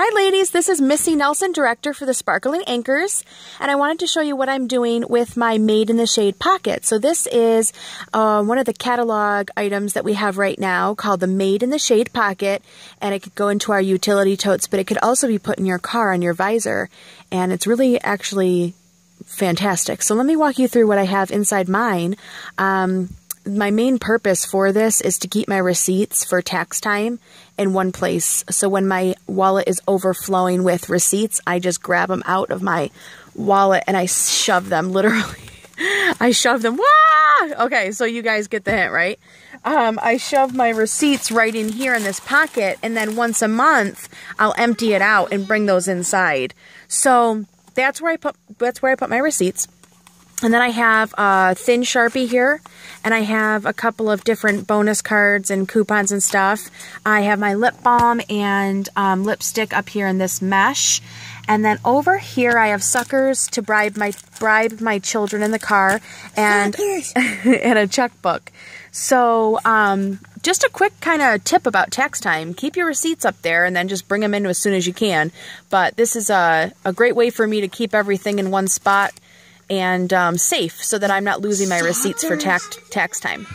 Hi ladies, this is Missy Nelson, director for the Sparkling Anchors, and I wanted to show you what I'm doing with my Made in the Shade pocket. So this is uh, one of the catalog items that we have right now called the Made in the Shade pocket, and it could go into our utility totes, but it could also be put in your car on your visor, and it's really actually fantastic. So let me walk you through what I have inside mine. Um, my main purpose for this is to keep my receipts for tax time in one place. So when my wallet is overflowing with receipts, I just grab them out of my wallet and I shove them literally. I shove them. Wah! Okay, so you guys get the hint, right? Um, I shove my receipts right in here in this pocket, and then once a month, I'll empty it out and bring those inside. So that's where I put that's where I put my receipts. And then I have a thin Sharpie here, and I have a couple of different bonus cards and coupons and stuff. I have my lip balm and um, lipstick up here in this mesh. And then over here I have suckers to bribe my bribe my children in the car and and a checkbook. So um, just a quick kind of tip about tax time. Keep your receipts up there and then just bring them in as soon as you can. But this is a, a great way for me to keep everything in one spot and um, safe so that I'm not losing my receipts for tax, tax time.